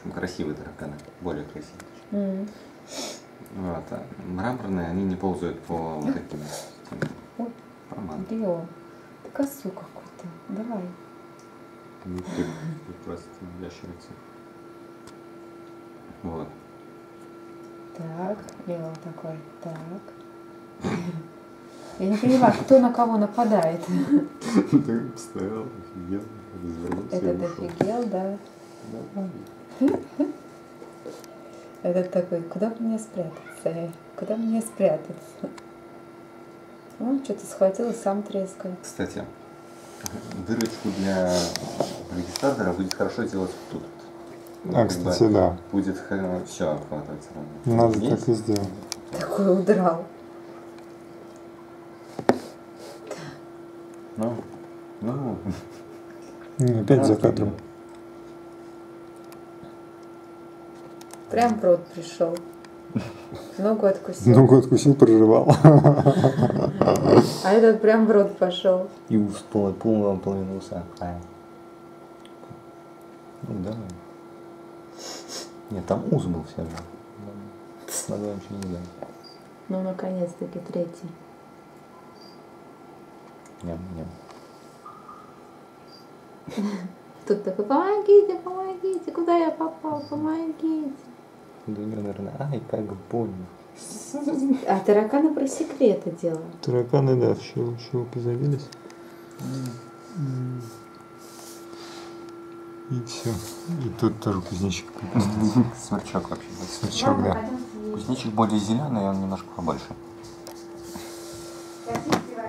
общем, красивые тараканы, более красивые. М. Вот, а мраморные, они не ползают по вот таким Ой. Лео, ты косу какую-то. Давай. Ну, ты, ты просто ящерица. Вот. Так, Лео такой. Так. Я не понимаю, кто на кого нападает. Ты стоял, офигел, развернулся Этот офигел, да. Этот такой, куда мне спрятаться? Куда бы мне спрятаться? Он что-то схватил и сам трескает. Кстати, дырочку для регистратора будет хорошо сделать вот тут. Ну, А, кстати, да. Будет все охватывать сразу. Надо Есть? так и сделать. Такой удрал. Ну, ну, М, Опять за кадром. Прям в рот пришел. Ногу откусил. Ногу откусил, проживал. А этот прям в рот пошел. И ус пол, пол, половину уса. Ну, давай. Нет, там ус был все же. Надо ничего не делать. Ну, наконец-таки третий. Ням-ням. Тут такой, помогите, помогите, куда я попал, помогите. Да Ее, наверное, ай, как больно. А тараканы про секреты дело. Тараканы, да, в щелки завелись. И все. И тут тоже кузнечик. Смерчок вообще. Смерчок, да. Кузнечик более зеленый, он немножко побольше. Спасибо,